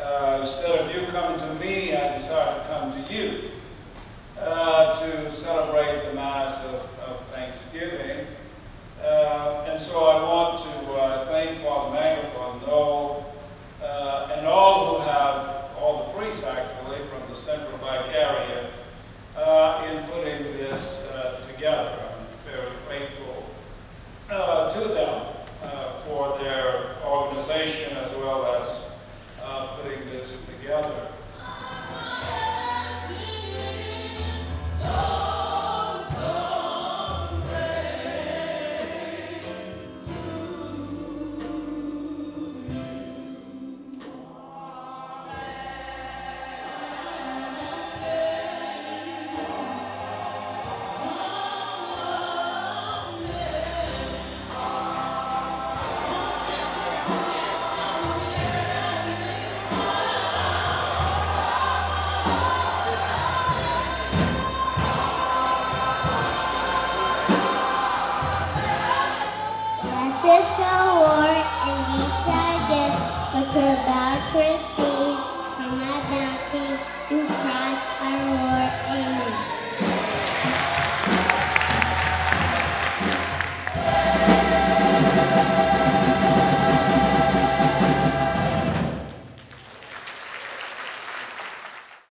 uh, instead of you coming to me, I decided to come to you uh, to celebrate the mass of, of Thanksgiving. Uh, and so For thou proceeds from my bounty, Christ our Lord. Amen.